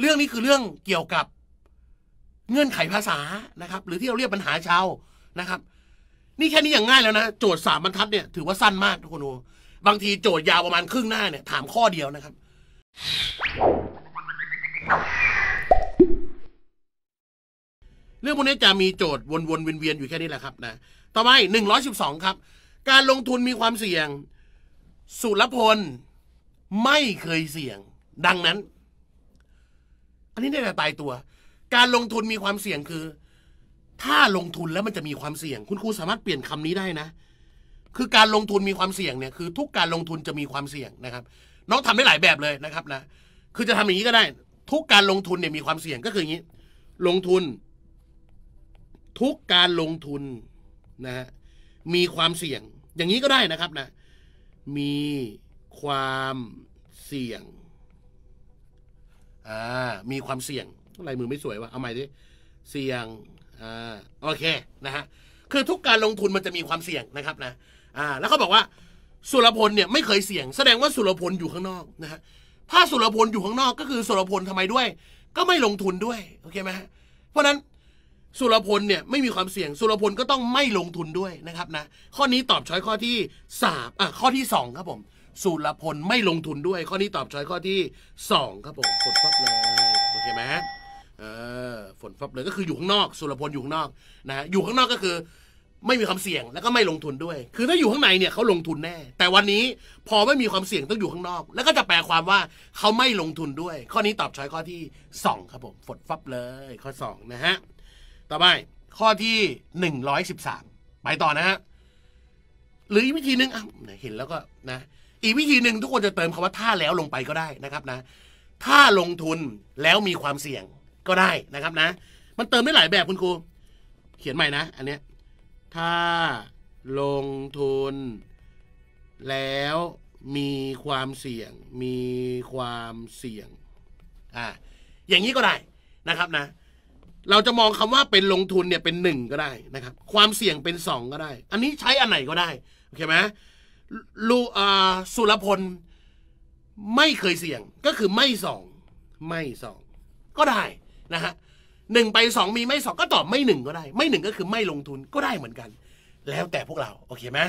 เรื่องนี้คือเรื่องเกี่ยวกับเงื่อนไขภาษานะครับ หรือที่เราเรียกปัญหาชาวนะครับ นี่แค่นี้อย่างง่ายแล้วนะ โจทย์สามบรรทัดเนี่ยถือว่าสั้นมากทุกคนดูบางทีโจทย์ยาวประมาณครึ่งหน้าเนี่ยถามข้อเดียวนะครับ เรื่องพวกนี้จะมีโจทย์วนๆเวียนๆอยู่แค่นี้แหละครับนะต่อไปหนึ่งร้อยสิบสองครับ การลงทุนมีความเสี่ยง สุรพลไม่เคยเสี่ยง ดังนั้น อันนี้ได้แต่ตายตัว การลงทุนมีความเสี่ยงคือ ถ้าลงทุนแล้วมันจะมีความเสี่ยง คุณครูสามารถเปลี่ยนคำนี้ได้นะ คือการลงทุนมีความเสี่ยงเนี่ยคือ ทุกการลงทุนจะมีความเสี่ยงนะครับ น้องทำได้หลายแบบเลยนะครับนะคือจะทำอย่างนี้ก็ได้ ทุกการลงทุนเนี่ยมีความเสี่ยงก็คืออย่างนี้ ลงทุน ทุกการลงทุนนะฮะมีความเสี่ยง อย่างนี้ก็ได้นะครับนะมีความเสี่ยง อ่ามีความเสี่ยงลายมือไม่สวยวะเอาใหม่ดิเสี่ยงอ่าโอเคนะฮะคือทุกการลงทุนมันจะมีความเสี่ยงนะครับนะอ่าแล้วเขาบอกว่าสุรพลเนี่ยไม่เคยเสี่ยง แสดงว่าสุรพลอยู่ข้างนอกนะฮะถ้าสุรพลอยู่ข้างนอกก็คือสุรพลทำไมด้วย ก็ไม่ลงทุนด้วยโอเคไหมเพราะฉะนั้นสุรพลเนี่ยไม่มีความเสี่ยง สุรพลก็ต้องไม่ลงทุนด้วยนะครับนะข้อนี้ตอบช้อยข้อที่สามอะข้อที่สองครับผม สุรพลไม่ลงทุนด้วย ข้อนี้ตอบช้อยข้อที่สองครับผมฝนฟับเลยโอเคไหมเออฝนฟับเลยก็คืออยู่ข้างนอก สุรพลอยู่ข้างนอกนะฮะอยู่ข้างนอกก็คือ ไม่มีความเสี่ยงแล้วก็ไม่ลงทุนด้วย คือถ้าอยู่ข้างในเนี่ยเขาลงทุนแน่ แต่วันนี้พอไม่มีความเสี่ยงต้องอยู่ข้างนอก แล้วก็จะแปลความว่าเขาไม่ลงทุนด้วย ข้อนี้ตอบช้อยข้อที่สองครับผมฝนฟับเลยข้อสองนะฮะต่อไปข้อที่หนึ่งร้อยสิบสามไปต่อนะฮะหรืออีกวิธีหนึ่งอะเห็นแล้วก็นะ อีกวิธีหนึ่งทุกคนจะเติมคำว่าถ้าแล้วลงไปก็ได้นะครับนะ ถ้าลงทุนแล้วมีความเสี่ยงก็ได้นะครับนะ มันเติมได้หลายแบบคุณครู เขียนใหม่นะ อันเนี้ยถ้าลงทุน แล้วมีความเสี่ยง มีความเสี่ยงอ่าอย่างนี้ก็ได้นะครับนะ เราจะมองคำว่าเป็นลงทุนเนี่ยเป็นหนึ่งก็ได้นะครับ ความเสี่ยงเป็นสองก็ได้ อันนี้ใช้อันไหนก็ได้ โอเคไหม ลูอ่าสุรพลไม่เคยเสี่ยงก็คือไม่สอง ไม่สอง ก็ได้นะฮะหนึ่งไปสองมีไม่สองก็ตอบไม่หนึ่งก็ได้ ไม่หนึ่งก็คือไม่ลงทุนก็ได้เหมือนกัน แล้วแต่พวกเราโอเคไหม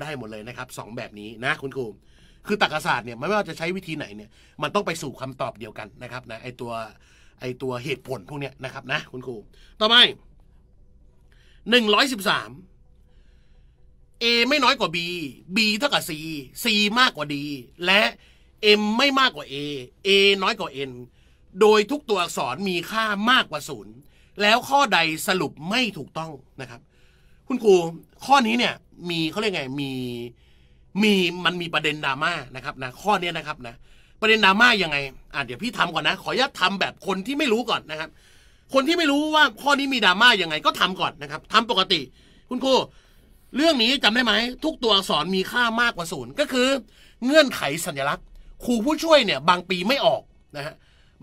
ได้หมดเลยนะครับสองแบบนี้นะคุณครูคือตรรกศาสตร์เนี่ยไม่ว่าจะใช้วิธีไหนเนี่ยมันต้องไปสู่คำตอบเดียวกันนะครับนะไอตัวไอตัวเหตุผลพวกเนี้ยนะครับนะคุณครูต่อไปหนึ่งร้อยสิบสาม A ไม่น้อยกว่า B B เท่ากับ C C มากกว่า D และ M ไม่มากกว่า A A น้อยกว่า N โดยทุกตัวอักษรมีค่ามากกว่าศูนย์แล้วข้อใดสรุปไม่ถูกต้องนะครับ คุณครูข้อนี้เนี่ยมีเขาเรียกไงมีมีมันมีประเด็นดราม่านะครับนะข้อนี้นะครับนะประเด็นดราม่ายังไงอะเดี๋ยวพี่ทำก่อนนะ ขออนุญาตทำแบบคนที่ไม่รู้ก่อนนะครับ คนที่ไม่รู้ว่าข้อนี้มีดราม่ายังไงก็ทำก่อนนะครับทำปกติ คุณครู เรื่องนี้จำได้ไหม ทุกตัวอักษรมีค่ามากกว่าศูนย์ก็คือ เงื่อนไขสัญลักษณ์ ครูผู้ช่วยเนี่ย บางปีไม่ออกนะฮะ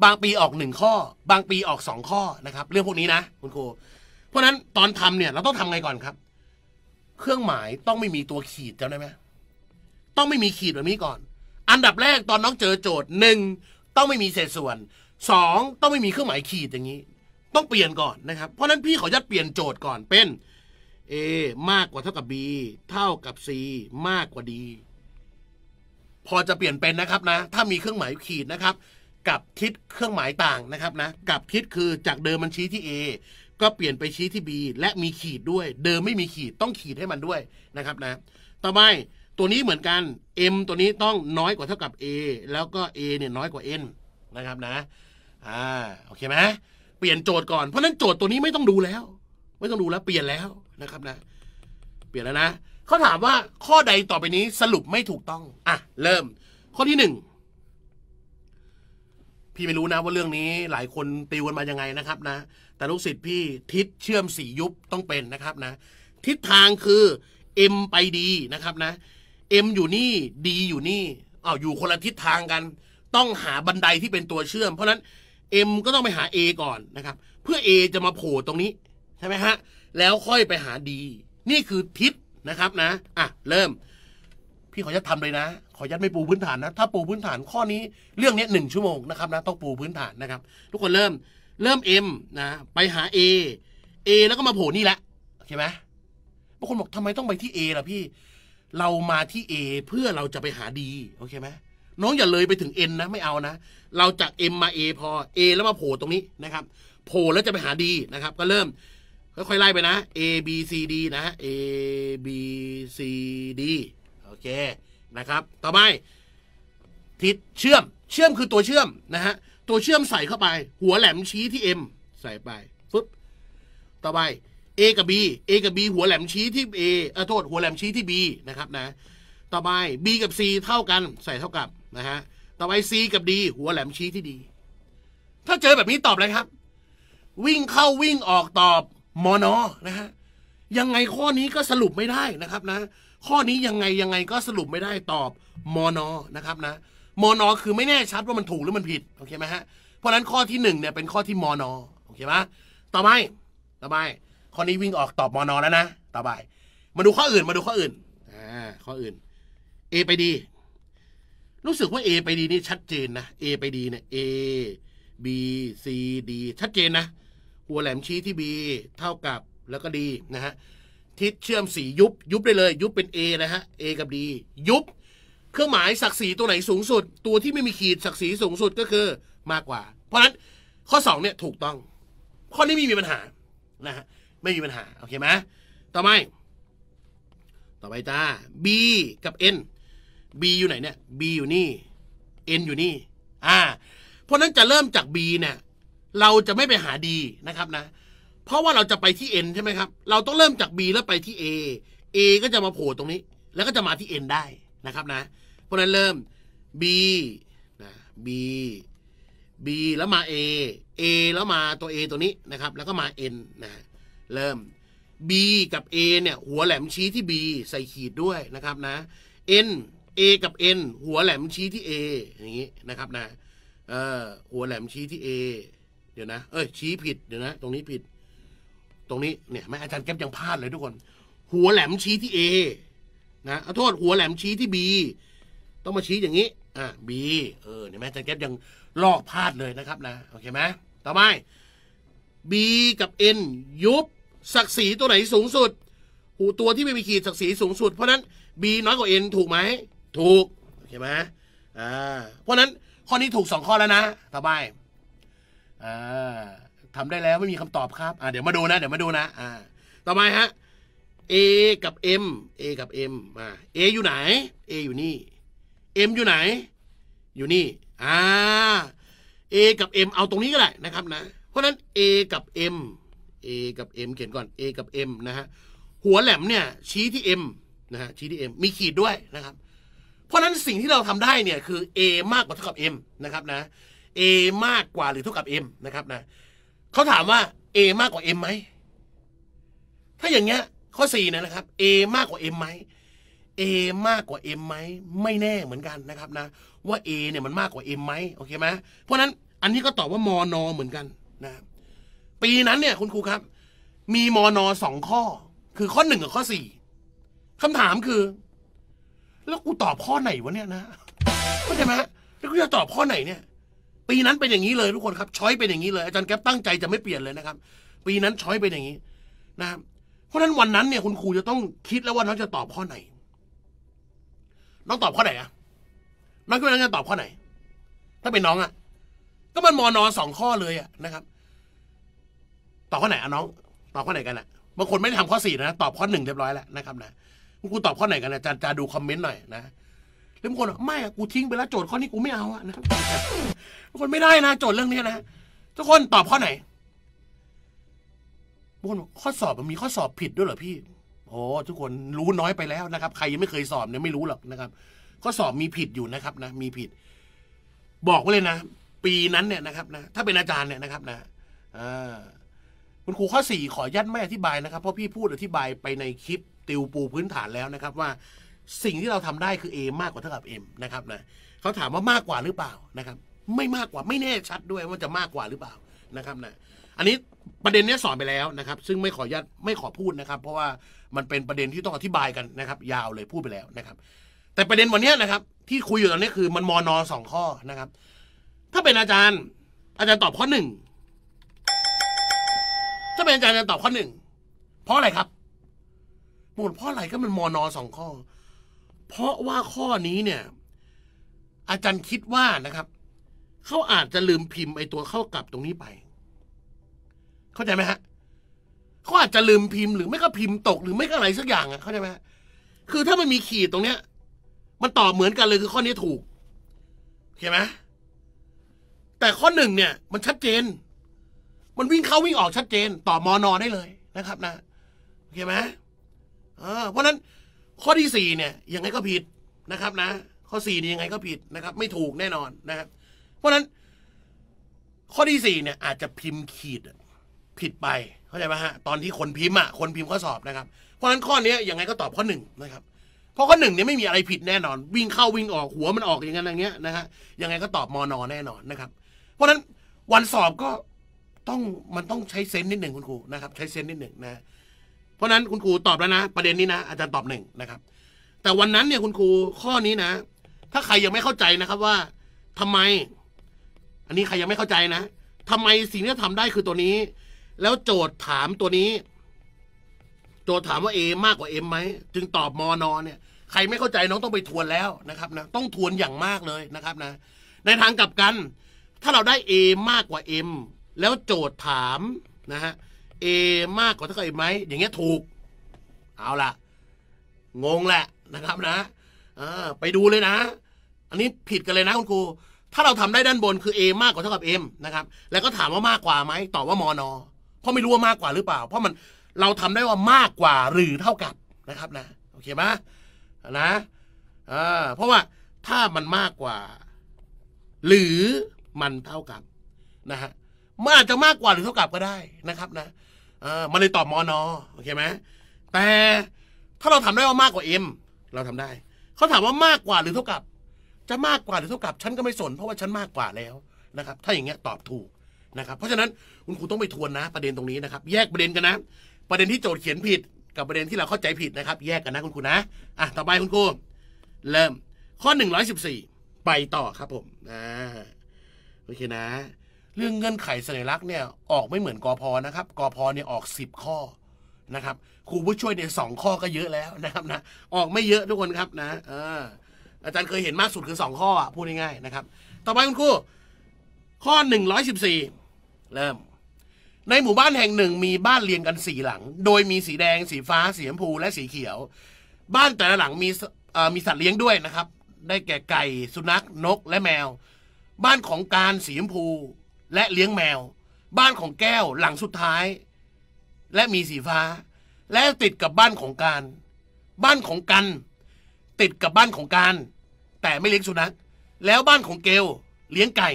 บางปีออกหนึ่งข้อ บางปีออกสองข้อนะครับ เรื่องพวกนี้นะคุณครูเพราะนั้นตอนทำเนี่ยเราต้องทำไงก่อนครับ เครื่องหมายต้องไม่มีตัวขีดจำได้ไหมต้องไม่มีขีดแบบนี้ก่อน อันดับแรกตอนน้องเจอโจทย์หนึ่งต้องไม่มีเศษส่วนสองต้องไม่มีเครื่องหมายขีดอย่างนี้ ต้องเปลี่ยนก่อนนะครับ เพราะนั้นพี่ขออนุญาตเปลี่ยนโจทย์ก่อนเป็น A มากกว่าเท่ากับ B เท่ากับ C มากกว่า D พอจะเปลี่ยนเป็นนะครับนะ ถ้ามีเครื่องหมายขีดนะครับ กับทิศเครื่องหมายต่างนะครับนะ กับทิศคือจากเดิมมันชี้ที่ A ก็เปลี่ยนไปชี้ที่ B และมีขีดด้วย เดิมไม่มีขีดต้องขีดให้มันด้วยนะครับนะ ต่อไปตัวนี้เหมือนกัน m ตัวนี้ต้องน้อยกว่าเท่ากับ a แล้วก็ a เนี่ยน้อยกว่า n นะครับนะ อ่า โอเคไหมเปลี่ยนโจทย์ก่อน เพราะนั้นโจทย์ตัวนี้ไม่ต้องดูแล้ว ไม่ต้องดูแล้วเปลี่ยนแล้วนะครับนะ เปลี่ยนแล้วนะเขาถามว่าข้อใดต่อไปนี้สรุปไม่ถูกต้องอะเริ่ม ข้อที่หนึ่งพี่ไม่รู้นะว่าเรื่องนี้หลายคนติวกันมายังไงนะครับนะ แต่ลูกศิษย์พี่ทิศเชื่อมสี่ยุบต้องเป็นนะครับนะ ทิศทางคือ m ไป d นะครับนะ M อยู่นี่ D อยู่นี่อ้าวอยู่คนละทิศทางกัน ต้องหาบันไดที่เป็นตัวเชื่อม เพราะนั้น M ก็ต้องไปหา A ก่อนนะครับ เพื่อ A จะมาโผล่ตรงนี้ ช่ไหมฮะ แล้วค่อยไปหา D นี่คือทิศนะครับนะ อะ เริ่ม พี่ขออนุญาตทำเลยนะ ขออนุญาตไม่ปูพื้นฐานนะ ถ้าปูพื้นฐานข้อนี้เรื่องนี้หนึ่งชั่วโมงนะครับนะ ต้องปูพื้นฐานนะครับ ทุกคนเริ่ม เริ่ม M นะ ไปหา A A แล้วก็มาโผล่นี่แหละโอเคไหมบางคนบอกทำไมต้องไปที่ A ล่ะพี่ เรามาที่ A เพื่อเราจะไปหา D โอเคไหมน้องอย่าเลยไปถึง N นะ ไม่เอานะ เราจาก M มา A พอ A แล้วมาโผล่ตรงนี้นะครับ โผล่แล้วจะไปหา D นะครับ ก็เริ่ม ค่อยๆไล่ไปนะ A B C D นะ A B C D โอเคนะครับ ต่อไปทิศเชื่อมเชื่อมคือตัวเชื่อมนะฮะตัวเชื่อมใส่เข้าไป หัวแหลมชี้ที่ M ใส่ไปฟึบต่อไป A กับ B A กับ B หัวแหลมชี้ที่ A เออโทษหัวแหลมชี้ที่ B นะครับนะ ต่อไป B กับ C เท่ากันใส่เท่ากับนะฮะต่อไป C กับ D หัวแหลมชี้ที่ D ถ้าเจอแบบนี้ตอบเลยครับ วิ่งเข้าวิ่งออกตอบ มอนอนะฮะยังไงข้อนี้ก็สรุปไม่ได้นะครับนะ ข้อนี้ยังไงยังไงก็สรุปไม่ได้ตอบมอนอนะครับนะมอนอคือไม่แน่ชัดว่ามันถูกหรือมันผิดโอเคไหมฮะเพราะฉะนั้นข้อที่หนึ่งเนี่ยเป็นข้อที่มอนอโอเคไหมต่อไปต่อไปข้อนี้วิ่งออกตอบมอนอแล้วนะต่อไปมาดูข้ออื่นมาดูข้ออื่นอ่าข้ออื่น A ไปดีรู้สึกว่า A ไปดีนี่ชัดเจนนะ A ไปดีเนี่ย A B C D ชัดเจนนะ หัวแหลมชี้ที่ B เท่ากับแล้วก็ D นะฮะทิศเชื่อมสียุบยุบได้เลย ยุบเป็น A นะฮะ A กับ D ยุบ เครื่องหมายศักดิ์ศรีตัวไหนสูงสุด ตัวที่ไม่มีขีดศักดิ์ศรีสูงสุดก็คือมากกว่า เพราะฉะนั้นข้อ2เนี่ยถูกต้อง ข้อนี้ไม่มีปัญหานะฮะไม่มีปัญหาโอเคไหมต่อไปต่อไปจ้า B กับ N B อยู่ไหนเนี่ย B อยู่นี่ N อยู่นี่ อ่า เพราะนั้นจะเริ่มจาก B เนี่ย เราจะไม่ไปหา D นะครับนะ เพราะว่าเราจะไปที่ N ใช่ไหมครับ เราต้องเริ่มจาก B แล้วไปที่ A A ก็จะมาโผล่ตรงนี้ แล้วก็จะมาที่ N ได้นะครับนะ เพราะนั้นเริ่ม B นะ B B แล้วมา A A แล้วมาตัว A ตัวนี้นะครับ แล้วก็มา N นะ เริ่ม B กับ A เนี่ย หัวแหลมชี้ที่ B ใส่ขีดด้วยนะครับนะ N A กับ N หัวแหลมชี้ที่ A อย่างนี้นะครับนะเออหัวแหลมชี้ที่ A เดี๋ยวนะ เอ้ย ชี้ผิด เดี๋ยวนะ ตรงนี้ผิด ตรงนี้เนี่ยแม่อาจารย์แก๊ปยังพลาดเลยทุกคน หัวแหลมชี้ที่ A นะเอาโทษหัวแหลมชี้ที่ B ต้องมาชี้อย่างนี้ อะ B เออเนี่ยแม่อาจารย์แก๊ปยังลอกพลาดเลยนะครับนะ โอเคไหมต่อไป B กับ N ยุบศักดิ์ศรีตัวไหนสูงสุด หูตัวที่ไม่มีขีดศักดิ์ศรีสูงสุด เพราะนั้น B น้อยกว่า N ถูกไหม ถูก โอเคไหมอ่า เพราะนั้นข้อนี้ถูกสองข้อแล้วนะ ต่อไป อ่าทำได้แล้วไม่มีคำตอบครับอ่าเดี๋ยวมาดูนะ เดี๋ยวมาดูนะอ่าต่อไปฮะ A กับ M A กับ M มา A อยู่ไหน A อยู่นี่ M อยู่ไหน อยู่นี่อ่า A กับ M เอาตรงนี้ก็ได้นะครับนะ เพราะนั้น A กับ M A กับ M เขียนก่อน A กับ M นะฮะหัวแหลมเนี่ยชี้ที่ M นะฮะชี้ที่ M มีขีดด้วยนะครับ เพราะฉะนั้นสิ่งที่เราทำได้เนี่ยคือ A มากกว่าเท่ากับ M นะครับนะ A มากกว่าหรือเท่ากับ M นะครับนะเขาถามว่า A มากกว่า M ไหมถ้าอย่างเงี้ยข้อ4นะครับ A มากกว่า M ไหม A มากกว่า M ไหมไม่แน่เหมือนกันนะครับนะว่า A เนี่ยมันมากกว่า M ไหมโอเคไหมเพราะนั้นอันนี้ก็ตอบว่ามอนอเหมือนกันนะปีนั้นเนี่ยคุณครูครับ มีมอนอสองข้อ คือข้อหนึ่งกับข้อสี่คำถามคือ แล้วกูตอบข้อไหนวะเนี่ยนะเข้าใจไหมแล้วกูจะตอบข้อไหนเนี่ย ปีนั้นเป็นอย่างนี้เลยทุกคนครับช้อยเป็นอย่างนี้เลยอาจารย์แก๊ปตั้งใจจะไม่เปลี่ยนเลยนะครับ ปีนั้นช้อยเป็นอย่างนี้นะครับเพราะฉะนั้นวันนั้นเนี่ยคุณครูจะต้องคิดแล้วว่าน้องจะตอบข้อไหน น้องตอบข้อไหนอะน้องคิดว่าน้องจะตอบข้อไหน ถ้าเป็นน้องอะก็มันมอนอสองข้อเลยอะนะครับตอบข้อไหนอะน้องตอบข้อไหนกันอะบางคนไม่ได้ทำข้อสี่นะตอบข้อหนึ่งเรียบร้อยแล้วนะครับนะคุณครูตอบข้อไหนกันนะจะจะดูคอมเมนต์หน่อยนะ แล้วบางคนบอกไม่อะกูทิ้งไปแล้วโจทย์ข้อนี้กูไม่เอาอะนะบางคนไม่ได้นะโจทย์เรื่องนี้นะทุกคนตอบข้อไหนบางคนบอกข้อสอบมันมีข้อสอบผิดด้วยเหรอพี่โอ้ทุกคนรู้น้อยไปแล้วนะครับ ใครยังไม่เคยสอบเนี่ยไม่รู้หรอกนะครับ ข้อสอบมีผิดอยู่นะครับนะมีผิด บอกไว้เลยนะ ปีนั้นเนี่ยนะครับนะถ้าเป็นอาจารย์เนี่ยนะครับนะอ่าคุณครูข้อสี่ขอยัดไม่อธิบายนะครับ เพราะพี่พูดอธิบายไปในคลิปติวปูพื้นฐานแล้วนะครับว่า สิ่งที่เราทำได้คือ A มากกว่าเท่ากับ M นะครับนะเขาถามว่ามากกว่าหรือเปล่านะครับ ไม่มากกว่าไม่แน่ชัดด้วยว่าจะมากกว่าหรือเปล่านะครับนะอันนี้ประเด็นเนี้ยสอนไปแล้วนะครับ ซึ่งไม่ขอยัดไม่ขอพูดนะครับ เพราะว่ามันเป็นประเด็นที่ต้องอธิบายกันนะครับ ยาวเลยพูดไปแล้วนะครับ แต่ประเด็นวันนี้นะครับ ที่คุยอยู่ตอนนี้คือมันมอนอสองข้อนะครับ ถ้าเป็นอาจารย์ อาจารย์ตอบข้อหนึ่งถ้าเป็นอาจารย์อาจารย์ตอบข้อหนึ่งเพราะอะไรครับหมดเพราะอะไรก็มันมอนอสองข้อ เพราะว่าข้อนี้เนี่ย อาจารย์คิดว่านะครับเขาอาจจะลืมพิมพ์ไอตัวเข้ากลับตรงนี้ไป เข้าใจไหมฮะเขาอาจจะลืมพิมพ์หรือไม่ก็พิมพ์ตกหรือไม่ก็อะไรสักอย่างอะเข้าใจไหมฮะคือถ้ามันมีขีดตรงเนี้ย มันตอบเหมือนกันเลยคือข้อนี้ถูกโอเคไหมแต่ข้อหนึ่งเนี่ย มันชัดเจน มันวิ่งเข้าวิ่งออกชัดเจนตอบมอนอได้เลยนะครับ นะโอเคไหมอ่าเพราะนั้น ข้อที่สี่เนี่ยยังไงก็ผิดนะครับนะ ข้อสี่นี่ยังไงก็ผิดนะครับ ไม่ถูกแน่นอนนะครับ เพราะฉะนั้น ข้อที่สี่เนี่ย อาจจะพิมพ์ขีดผิดไปเข้าใจไหมฮะตอนที่คนพิมพ์อะคนพิมพ์ข้อสอบนะครับ เพราะฉะนั้นข้อเนี้ยยังไงก็ตอบข้อหนึ่งนะครับเพราะข้อหนึ่งเนี่ยไม่มีอะไรผิดแน่นอน วิ่งเข้าวิ่งออกหัวมันออกอย่างนั้นอย่างเงี้ยนะฮะยังไงก็ตอบมอนอแน่นอนนะครับ เพราะฉะนั้นวันสอบก็ต้องมันต้องใช้เซนส์นิดหนึ่งคุณครูนะครับ ใช้เซนส์นิดหนึ่งนะ เพราะนั้นคุณครูตอบแล้วนะ ประเด็นนี้นะอาจารย์ตอบหนึ่งนะครับ แต่วันนั้นเนี่ยคุณครูข้อนี้นะ ถ้าใครยังไม่เข้าใจนะครับว่าทำไม อันนี้ใครยังไม่เข้าใจนะทำไมสิ่งที่ทำได้คือตัวนี้ แล้วโจทย์ถามตัวนี้ โจทย์ถามว่า A มากกว่า M ไหมจึงตอบมอนอเนี่ยใครไม่เข้าใจน้องต้องไปทวนแล้วนะครับนะต้องทวนอย่างมากเลยนะครับนะ ในทางกลับกัน ถ้าเราได้ A มากกว่า M แล้วโจทย์ถามนะฮะ A มากกว่าเท่ากับ M ไหมอย่างเงี้ยถูก เอาล่ะงงแหละนะครับนะไปดูเลยนะ อันนี้ผิดกันเลยนะคุณครูถ้าเราทำได้ด้านบนคือ A มากกว่าเท่ากับ M นะครับแล้วก็ถามว่ามากกว่าไหมตอบว่ามอนอเพราะไม่รู้ว่ามากกว่าหรือเปล่า เพราะมันเราทำได้ว่ามากกว่าหรือเท่ากับนะครับนะโอเคไหมนะเพราะว่าถ้ามันมากกว่า หรือมันเท่ากับนะฮะ มันอาจจะมากกว่าหรือเท่ากับก็ได้นะครับนะเออมันเลยตอบมอนอโอเคไหมแต่ถ้าเราทำได้ว่ามากกว่า M เราทำได้เขาถามว่ามากกว่าหรือเท่ากับ จะมากกว่าหรือเท่ากับ ฉันก็ไม่สน เพราะว่าฉันมากกว่าแล้วนะครับ ถ้าอย่างเงี้ยตอบถูกนะครับ เพราะฉะนั้นคุณครูต้องไปทวนนะ ประเด็นตรงนี้นะครับ แยกประเด็นกันนะ ประเด็นที่โจทย์เขียนผิด กับประเด็นที่เราเข้าใจผิดนะครับ แยกกันนะคุณครูนะอะต่อไปคุณครูเริ่มข้อหนึ่งร้อยสิบสี่ไปต่อครับผมอ่าโอเคนะ เรื่องเงื่อนไขสัญลักษณ์เนี่ยออกไม่เหมือนกอพอนะครับกอพอเนี่ยออกสิบข้อนะครับครูผู้ช่วยเนี่ยสองข้อก็เยอะแล้วนะครับนะออกไม่เยอะทุกคนครับนะอาจารย์เคยเห็นมากสุดคือสองข้ออะพูดง่ายๆนะครับ ต่อไปคุณครูข้อหนึ่งร้อยสิบสี่เริ่ม ในหมู่บ้านแห่งหนึ่งมีบ้านเรียงกันสี่หลัง โดยมีสีแดง สีฟ้า สีชมพู และสีเขียว บ้านแต่ละหลังมีมีสัตว์เลี้ยงด้วยนะครับ ได้แก่ไก่ สุนัข นก และแมว บ้านของการสีชมพู และเลี้ยงแมว บ้านของแก้วหลังสุดท้าย และมีสีฟ้า และติดกับบ้านของการ บ้านของกัน ติดกับบ้านของการ แต่ไม่เลี้ยงสุนัขแล้วบ้านของเกลเลี้ยงไก่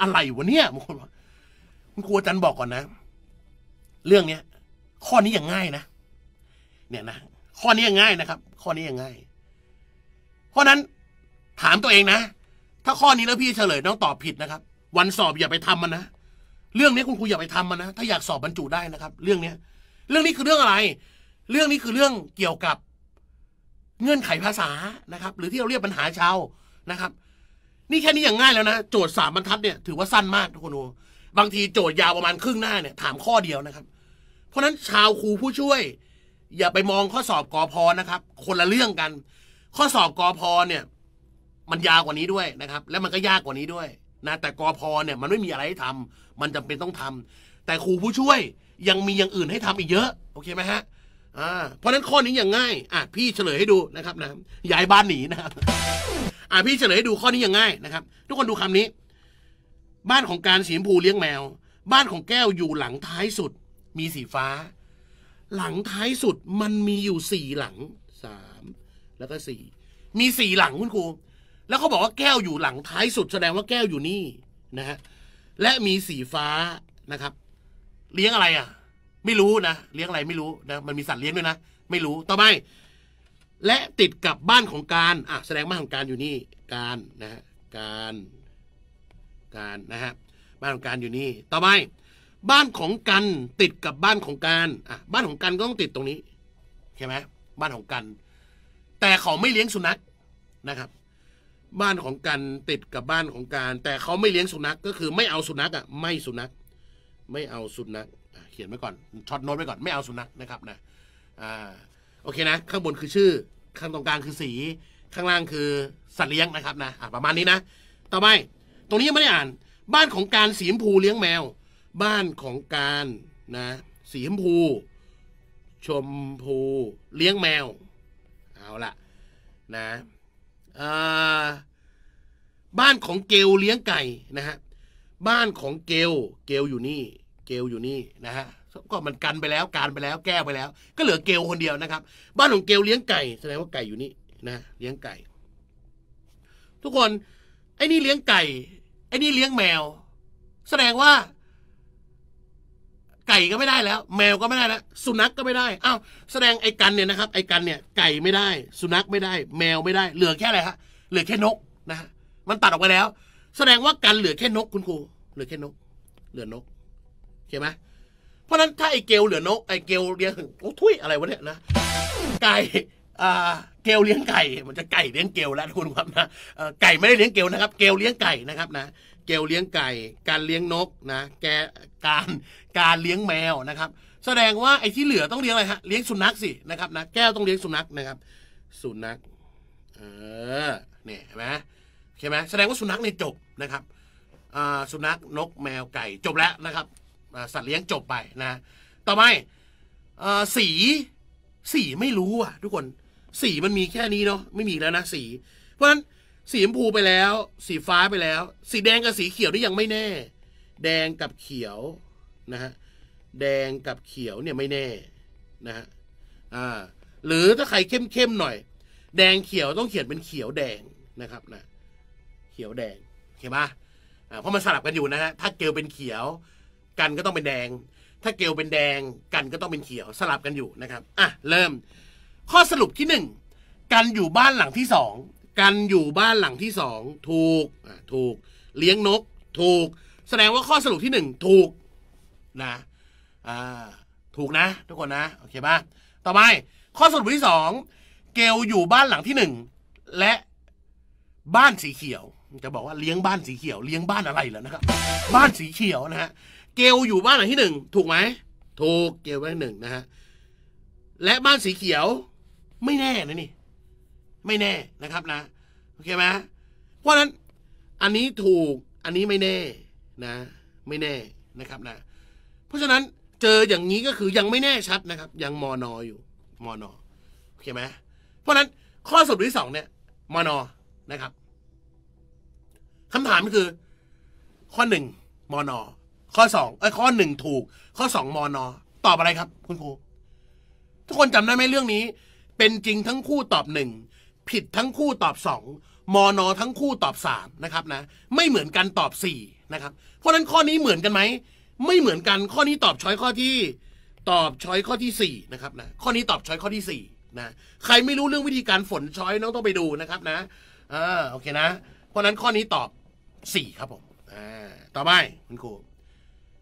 อะไรวะเนี่ยบางคนบอกคุณครูอาจารย์บอกก่อนนะ เรื่องเนี้ย ข้อนี้อย่างง่ายนะเนี่ยนะข้อนี้อย่างง่ายนะครับ ข้อนี้อย่างง่าย เพราะนั้นถามตัวเองนะ ถ้าข้อนี้แล้วพี่เฉลยต้องตอบผิดนะครับ วันสอบอย่าไปทำมันนะเรื่องนี้คุณครูอย่าไปทำมันนะถ้าอยากสอบบรรจุได้นะครับ เรื่องเนี้ย เรื่องนี้คือเรื่องอะไร เรื่องนี้คือเรื่องเกี่ยวกับเงื่อนไขภาษานะครับ หรือที่เราเรียกปัญหาชาวนะครับ นี่แค่นี้อย่างง่ายแล้วนะโจทย์สามบรรทัดเนี่ยถือว่าสั้นมากทุกคนดูบางทีโจทย์ยาวประมาณครึ่งหน้าเนี่ย ถามข้อเดียวนะครับ เพราะฉะนั้นชาวครูผู้ช่วย อย่าไปมองข้อสอบกอพอนะครับ คนละเรื่องกัน ข้อสอบกอพอเนี่ย มันยาวกว่านี้ด้วยนะครับ และมันก็ยากกว่านี้ด้วยนะแต่กอพอเนี่ยมันไม่มีอะไรให้ทำมันจำเป็นต้องทำแต่ครูผู้ช่วยยังมีอย่างอื่นให้ทำอีกเยอะโอเคไหมฮะอ่าเพราะฉะนั้นข้อนี้อย่างง่ายอะพี่เฉลยให้ดูนะครับนะย้ายบ้านหนีนะครับอะพี่เฉลยให้ดูข้อนี้อย่างง่ายนะครับ ทุกคนดูคำนี้ บ้านของการสีชมพูเลี้ยงแมว บ้านของแก้วอยู่หลังท้ายสุด มีสีฟ้า หลังท้ายสุดมันมีอยู่สี่หลังสามแล้วก็สี่มีสี่หลังคุณครู แล้วเขาบอกว่าแก้วอยู่หลังท้ายสุดแสดงว่าแก้วอยู่นี่นะฮะและมีสีฟ้านะครับ เลี้ยงอะไรอะ ไม่รู้นะเลี้ยงอะไรไม่รู้นะมันมีสัตว์เลี้ยงด้วยนะไม่รู้ต่อไปและติดกับบ้านของการอะแสดงบ้านของการอยู่นี่การนะฮะการการนะฮะบ้านของการอยู่นี่ ต่อไปบ้านของกันติดกับบ้านของการอะบ้านของกันก็ต้องติดตรงนี้ใช่ไหมบ้านของกัน แต่เขาไม่เลี้ยงสุนัขนะครับ บ้านของกันติดกับบ้านของการ แต่เขาไม่เลี้ยงสุนัขก็คือไม่เอาสุนัขอะไม่สุนัข ไม่เอาสุนัขเขียนไว้ก่อนช็อตโน้ตไว้ก่อนไม่เอาสุนัขนะครับนะอ่าโอเคนะ ข้างบนคือชื่อ ข้างตรงกลางคือสี ข้างล่างคือสัตว์เลี้ยงนะครับนะอะประมาณนี้นะ ต่อไปตรงนี้ยังไม่ได้อ่าน บ้านของการสีชมพูเลี้ยงแมว บ้านของการนะสีชมพู ชมพูเลี้ยงแมว เอาละนะ บ้านของเกลเลี้ยงไก่นะฮะบ้านของเกลเกลอยู่นี่ เกลอยู่นี่นะฮะก็มันกันไปแล้วการไปแล้วแก้ไปแล้ว ก็เหลือเกลคนเดียวนะครับ บ้านของเกลเลี้ยงไก่แสดงว่าไก่อยู่นี่นะเลี้ยงไก่ ทุกคนไอ้นี่เลี้ยงไก่ไอ้นี่เลี้ยงแมว แสดงว่า ก่ก็ไม่ได้แล้ว แมวก็ไม่ได้แล้ว สุนัขก็ไม่ได้อ้าวแสดงไอ้กันเนี่ยนะครับไอ้กันเนี่ยไก่ไม่ได้ สุนัขไม่ได้ แมวไม่ได้ เหลือแค่อะไรฮะเหลือแค่นกนะฮะมันตัดออกไปแล้ว แสดงว่ากันเหลือแค่นกคุณครูเหลือแค่นก เหลือนกเข้าใจไหมเพราะฉะนั้นถ้าไอ้เกลเหลือนกไอ้เกลเลี้ยงโอ้ทุยอะไรวะเนี่ยนะไก่อ่าเกลเลี้ยงไก่ มันจะไก่เลี้ยงเกลแล้วคุณครับนะไก่ไม่ได้เลี้ยงเกลนะครับ เกลเลี้ยงไก่นะครับนะ เกลเลี้ยงไก่ การเลี้ยงนกนะ แกการการเลี้ยงแมวนะครับ แสดงว่าไอ้ที่เหลือต้องเลี้ยงอะไรฮะเลี้ยงสุนัขสินะครับนะแก้วต้องเลี้ยงสุนัขนะครับ สุนัขเออเนี่ยเห็นไหมใช่ไหมแสดงว่าสุนัขเนี่ยจบนะครับอ่าสุนัขนกแมวไก่จบแล้วนะครับสัตว์เลี้ยงจบไปนะ ต่อไปอ่าสีสีไม่รู้อะ ทุกคนสีมันมีแค่นี้เนาะไม่มีแล้วนะสี เพราะฉะนั้น สีชมพูไปแล้ว สีฟ้าไปแล้ว สีแดงกับสีเขียวนี่ยังไม่แน่ แดงกับเขียวนะฮะแดงกับเขียวเนี่ยไม่แน่นะฮะอ่าหรือถ้าใครเข้มๆหน่อย แดงเขียวต้องเขียนเป็นเขียวแดงนะครับนะเขียวแดงโอเคปะอ่าเพราะมันสลับกันอยู่นะฮะถ้าเกลเป็นเขียว กันก็ต้องเป็นแดง ถ้าเกลเป็นแดงกันก็ต้องเป็นเขียวสลับกันอยู่นะครับอะเริ่ม ข้อสรุปที่หนึ่งกันอยู่บ้านหลังที่สอง กันอยู่บ้านหลังที่สองถูกอะถูก เลี้ยงนก ถูก แสดงว่าข้อสรุปที่หนึ่งถูกนะอ่าถูกนะ ทุกคนนะโอเคป่ะต่อไปข้อสรุปที่สองเกลอยู่บ้านหลังที่หนึ่งและบ้านสีเขียว จะบอกว่าเลี้ยงบ้านสีเขียว เลี้ยงบ้านอะไรเหรอนะครับ บ้านสีเขียวนะฮะเกลอยู่บ้านหลังที่หนึ่งถูกไหมถูกเกลบ้านหนึ่งนะฮะและบ้านสีเขียวไม่แน่นะนี่ ไม่แน่นะครับนะโอเคไหมเพราะนั้นอันนี้ถูกอันนี้ไม่แน่นะ ไม่แน่นะครับนะ เพราะฉะนั้นเจออย่างนี้ก็คือยังไม่แน่ชัดนะครับ ยังมอนออยู่มอนอโอเคไหมเพราะนั้นข้อสรุปที่สองเนี่ยมอนอนะครับคำถามก็คือ ข้อหนึ่งมอนอข้อสองเอ้ข้อหนึ่งถูก ข้อสองมอนอตอบอะไรครับ คุณครูทุกคนจำได้ไหมเรื่องนี้ เป็นจริงทั้งคู่ตอบหนึ่ง ผิดทั้งคู่ตอบสองมอนอทั้งคู่ตอบสามนะครับนะไม่เหมือนกันตอบสี่นะครับเพราะนั้นข้อนี้เหมือนกันไหมไม่เหมือนกันข้อนี้ตอบช้อยข้อที่ตอบช้อยข้อที่สี่นะครับนะข้อนี้ตอบช้อยข้อที่สี่นะใครไม่รู้เรื่องวิธีการฝนช้อยน้องต้องไปดูนะครับนะอ่าโอเคนะ เพราะนั้นข้อนี้ตอบสี่ครับผมอ่าต่อไปคุณครู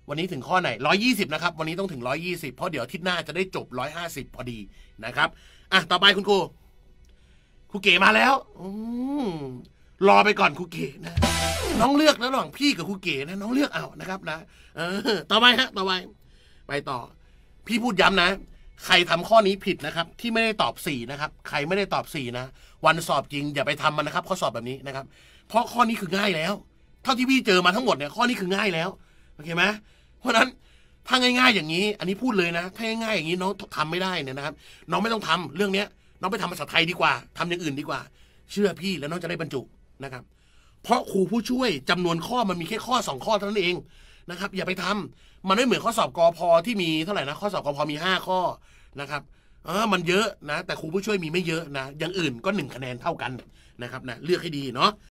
วันนี้ถึงข้อไหนร้อยี่สิบนะครับ วันนี้ต้องถึงร้อยี่สิบเพราะเดี๋ยวทิศหน้าจะได้จบร้อยห้าสิบพอดีนะครับ อะ ต่อไปคุณครู ครูเก๋มาแล้ว อืมรอไปก่อนครูเก๋นะ น้องเลือกนะระหว่างพี่กับครูเก๋นะน้องเลือกเอานะครับนะเออ ต่อไปฮะ ต่อไป ไปต่อ พี่พูดย้ำนะ ใครทำข้อนี้ผิดนะครับ ที่ไม่ได้ตอบสี่นะครับ ใครไม่ได้ตอบสี่นะ วันสอบจริงอย่าไปทำมันนะครับ ข้อสอบแบบนี้นะครับ เพราะข้อนี้คือง่ายแล้ว เท่าที่พี่เจอมาทั้งหมดเนี่ยข้อนี้คือง่ายแล้วโอเคไหมเพราะฉะนั้นถ้าง่าย ๆ อย่างนี้ อันนี้พูดเลยนะ ถ้าง่ายๆอย่างนี้น้องทำไม่ได้เนี่ยนะครับ น้องไม่ต้องทำเรื่องเนี้ย น้องไปทำภาษาไทยดีกว่าทำอย่างอื่นดีกว่า เชื่อพี่แล้วน้องจะได้บรรจุนะครับ เพราะครูผู้ช่วยจำนวนข้อมันมีแค่ข้อสองข้อเท่านั้นเองนะครับ อย่าไปทำมันไม่เหมือนข้อสอบกอพอที่มีเท่าไหร่นะข้อสอบกอพอมีห้าข้อนะครับเออมันเยอะนะ แต่ครูผู้ช่วยมีไม่เยอะนะอย่างอื่นก็หนึ่งคะแนนเท่ากันนะครับนะเลือกให้ดีเนาะ